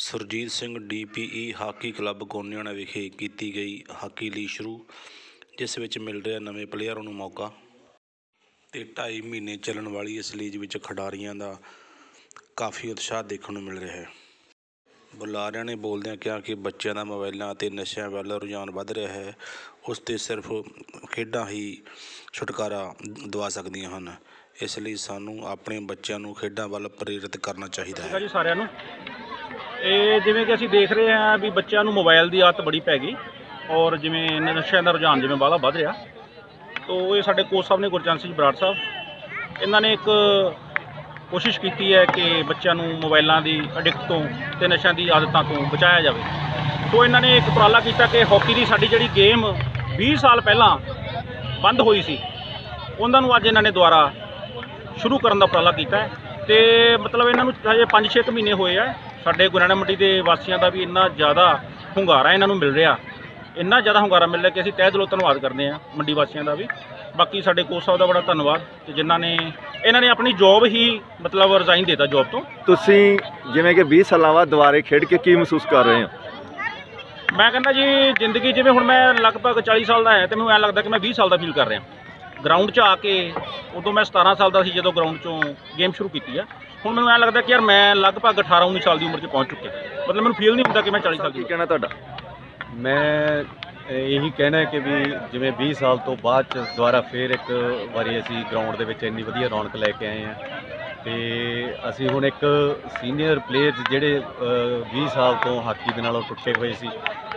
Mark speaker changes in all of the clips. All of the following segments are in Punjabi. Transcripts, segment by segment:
Speaker 1: Surjit Singh DPE hockey club Goniana ਵਿਖੇ ਕੀਤੀ ਗਈ ਹਾਕੀ ਲੀਗ ਸ਼ੁਰੂ, ਜਿਸ ਵਿੱਚ ਮਿਲ ਰਿਹਾ ਨਵੇਂ ਪਲੇਅਰਾਂ ਨੂੰ ਮੌਕਾ ਤੇ 2.5 ਮਹੀਨੇ ਚੱਲਣ ਵਾਲੀ ਇਸ ਲੀਗ ਵਿੱਚ ਖਿਡਾਰੀਆਂ ਦਾ ਕਾਫੀ ਉਤਸ਼ਾਹ ਦੇਖਣ ਨੂੰ ਮਿਲ ਰਿਹਾ ਹੈ। ਬੁਲਾਰਿਆਂ ਨੇ ਬੋਲਦਿਆਂ ਕਿਹਾ ਕਿ ਬੱਚਿਆਂ ਦਾ ਮੋਬਾਈਲਾਂ ਅਤੇ ਨਸ਼ਿਆਂ ਵੱਲ ਰੁਝਾਨ ਵੱਧ ਰਿਹਾ ਹੈ, ਉਸ ਤੇ ਸਿਰਫ ਖੇਡਾਂ ਹੀ ਛੁਟਕਾਰਾ ਦਵਾ ਸਕਦੀਆਂ ਹਨ। ਇਸ ਲਈ ਸਾਨੂੰ ਆਪਣੇ ਬੱਚਿਆਂ ਨੂੰ ਖੇਡਾਂ ਵੱਲ ਪ੍ਰੇਰਿਤ ਕਰਨਾ ਚਾਹੀਦਾ ਹੈ।
Speaker 2: ਜੀ ਸਾਰਿਆਂ ਨੂੰ। ਇਹ ਜਿਵੇਂ ਕਿ ਅਸੀਂ ਦੇਖ ਰਹੇ ਹਾਂ ਵੀ ਬੱਚਿਆਂ ਨੂੰ ਮੋਬਾਈਲ ਦੀ ਆਦਤ ਬੜੀ ਪੈ ਗਈ ਔਰ ਜਿਵੇਂ ਨਸ਼ਿਆਂ ਦਾ ਰੁਝਾਨ ਜਿਵੇਂ ਬਾਹਲਾ ਵੱਧ ਰਿਹਾ। ਤੋ ਇਹ ਸਾਡੇ ਕੋਚ ਸਾਹਿਬ ਨੇ ਗੁਰਚਰਨ ਸਿੰਘ ਬਰਾੜ ਸਾਹਿਬ, ਇਹਨਾਂ ਨੇ ਇੱਕ ਕੋਸ਼ਿਸ਼ ਕੀਤੀ ਹੈ ਕਿ ਬੱਚਿਆਂ ਨੂੰ ਮੋਬਾਈਲਾਂ ਦੀ ਅਡਿਕਟ ਤੋਂ ਤੇ ਨਸ਼ਿਆਂ ਦੀ ਆਦਤਾਂ ਤੋਂ ਬਚਾਇਆ ਜਾਵੇ। ਤੋ ਇਹਨਾਂ ਨੇ ਇੱਕ ਉਪਰਾਲਾ ਕੀਤਾ ਕਿ ਹਾਕੀ ਦੀ ਸਾਡੀ ਜਿਹੜੀ ਗੇਮ 20 ਸਾਲ ਪਹਿਲਾਂ ਬੰਦ ਹੋਈ ਸੀ, ਉਹਨਾਂ ਨੂੰ ਅੱਜ ਇਹਨਾਂ ਨੇ ਦੁਬਾਰਾ ਸ਼ੁਰੂ ਕਰਨ ਦਾ ਉਪਰਾਲਾ ਕੀਤਾ ਹੈ। ਤੇ ਮਤਲਬ ਇਹਨਾਂ ਨੂੰ ਹਜੇ 5-6 ਮਹੀਨੇ ਹੋਏ ਆ। ਸਾਡੇ ਗੁਰਾਣਾ ਮੰਡੀ ਦੇ ਵਾਸੀਆਂ ਦਾ ਵੀ ਇੰਨਾ ਜ਼ਿਆਦਾ ਹੁੰਗਾਰਾ ਇਹਨਾਂ ਨੂੰ ਮਿਲ ਰਿਹਾ। ਇੰਨਾ ਜ਼ਿਆਦਾ ਹੁੰਗਾਰਾ ਮਿਲ ਰਿਹਾ ਕਿ ਅਸੀਂ ਤਹਿ ਦਿਲੋਂ ਧੰਨਵਾਦ ਕਰਦੇ ਹਾਂ ਮੰਡੀ ਵਾਸੀਆਂ ਦਾ ਵੀ। ਬਾਕੀ ਸਾਡੇ ਕੋਚ ਸਾਹਿਬ ਦਾ ਬੜਾ ਧੰਨਵਾਦ ਤੇ ਜਿਨ੍ਹਾਂ ਨੇ ਇਹਨਾਂ ਨੇ ਆਪਣੀ ਜੌਬ ਹੀ ਮਤਲਬ ਰਿਜ਼ਾਈਨ ਦੇਤਾ ਜੌਬ ਤੋਂ।
Speaker 3: ਤੁਸੀਂ ਜਿਵੇਂ ਕਿ 20 ਸਾਲਾਂ ਬਾਅਦ ਦੁਬਾਰੇ ਖੇਡ ਕੇ ਕੀ ਮਹਿਸੂਸ ਕਰ ਰਹੇ ਹੋ?
Speaker 2: ਮੈਂ ਕਹਿੰਦਾ ਜੀ ਜ਼ਿੰਦਗੀ ਜਿਵੇਂ ਹੁਣ ਮੈਂ ਲਗਭਗ 40 ਸਾਲ ਦਾ ਹੈ ਤੇ ਮੈਨੂੰ ਐਂ ਲੱਗਦਾ ਕਿ ਮੈਂ 20 ਸਾਲ ਦਾ ਫੀਲ ਕਰ ਰਿਹਾ। ਗਰਾਊਂਡ 'ਚ ਆ ਕੇ ਉਦੋਂ ਮੈਂ 17 ਸਾਲ ਦਾ ਸੀ ਜਦੋਂ ਗਰਾਊਂਡ 'ਚੋਂ ਗੇਮ ਸ਼ੁਰੂ ਕੀਤੀ ਆ। ਹੁਣ ਮੈਨੂੰ ਐਂ ਲੱਗਦਾ ਕਿ ਯਾਰ ਮੈਂ ਲਗਭਗ 18 19 ਸਾਲ ਦੀ ਉਮਰ 'ਚ ਪਹੁੰਚ ਚੁੱਕਿਆ। ਮਤਲਬ ਮੈਨੂੰ ਫੀਲ ਨਹੀਂ ਹੁੰਦਾ ਕਿ ਮੈਂ 40 ਸਾਲ ਦੀ
Speaker 3: ਕੀ ਕਹਿਣਾ ਤੁਹਾਡਾ?
Speaker 4: ਮੈਂ ਇਹੀ ਕਹਿਣਾ ਹੈ ਕਿ ਵੀ ਜਿਵੇਂ 20 ਸਾਲ ਤੋਂ ਬਾਅਦ ਚ ਦੁਬਾਰਾ ਫੇਰ ਇੱਕ ਵਾਰੀ ਅਸੀਂ ਗਰਾਊਂਡ ਦੇ ਵਿੱਚ ਇੰਨੀ ਵਧੀਆ ਰੌਣਕ ਲੈ ਕੇ ਆਏ ਹਾਂ। ਤੇ ਅਸੀਂ ਹੁਣ ਇੱਕ ਸੀਨੀਅਰ ਪਲੇਅਰਸ ਜਿਹੜੇ ਅ, 20 ਸਾਲ ਤੋਂ ਹਾਕੀ ਦੇ ਨਾਲੋਂ ਟੁੱਟੇ ਹੋਏ ਸੀ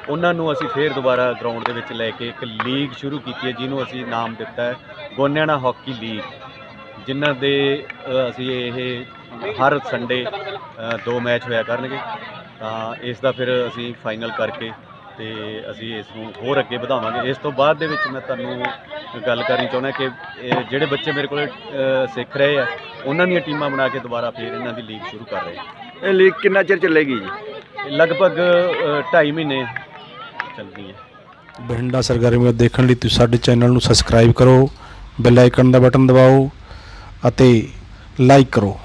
Speaker 4: ਉਹਨਾਂ ਨੂੰ ਅਸੀਂ ਫੇਰ ਦੁਬਾਰਾ ਗਰਾਊਂਡ ਦੇ ਵਿੱਚ ਲੈ ਕੇ ਇੱਕ ਲੀਗ ਸ਼ੁਰੂ ਕੀਤੀ ਹੈ ਜਿਹਨੂੰ ਅਸੀਂ ਨਾਮ ਦਿੱਤਾ ਹੈ ਗੋਨਿਆਣਾ ਹਾਕੀ ਲੀਗ ਜਿਨ੍ਹਾਂ ਦੇ ਅਸੀਂ ਇਹ ਹਰ ਸੰਡੇ ਦੋ ਮੈਚ ਹੋਇਆ ਕਰਨਗੇ। ਤਾਂ ਇਸ ਦਾ ਫਿਰ ਅਸੀਂ ਫਾਈਨਲ ਕਰਕੇ ਤੇ ਅਸੀਂ ਇਸ ਨੂੰ ਹੋਰ ਅੱਗੇ ਵਧਾਵਾਂਗੇ। ਇਸ ਤੋਂ ਬਾਅਦ ਦੇ ਵਿੱਚ ਮੈਂ ਤੁਹਾਨੂੰ ਗੱਲ ਕਰਨੀ ਚਾਹੁੰਦਾ ਕਿ ਇਹ ਜਿਹੜੇ ਬੱਚੇ ਮੇਰੇ ਕੋਲ ਸਿੱਖ ਰਹੇ ਆ ਉਹਨਾਂ ਦੀਆਂ ਟੀਮਾਂ ਬਣਾ ਕੇ ਦੁਬਾਰਾ ਫਿਰ ਇਹਨਾਂ ਦੀ ਲੀਗ ਸ਼ੁਰੂ ਕਰ ਰਹੇ ਹਾਂ
Speaker 3: ਇਹ ਲੀਗ ਕਿੰਨਾ ਚਿਰ ਚੱਲੇਗੀ ਜੀ?
Speaker 4: ਲਗਭਗ 2.5 ਮਹੀਨੇ ਚੱਲਦੀ ਹੈ।
Speaker 1: ਬਠਿੰਡਾ ਸਰਗਰਮੀਆਂ ਦੇਖਣ ਲਈ ਤੁਸੀਂ ਸਾਡੇ ਚੈਨਲ ਨੂੰ ਸਬਸਕ੍ਰਾਈਬ ਕਰੋ ਬੈਲ ਆਈਕਨ ਦਾ ਬਟਨ ਦਬਾਓ ਅਤੇ ਲਾਈਕ ਕਰੋ।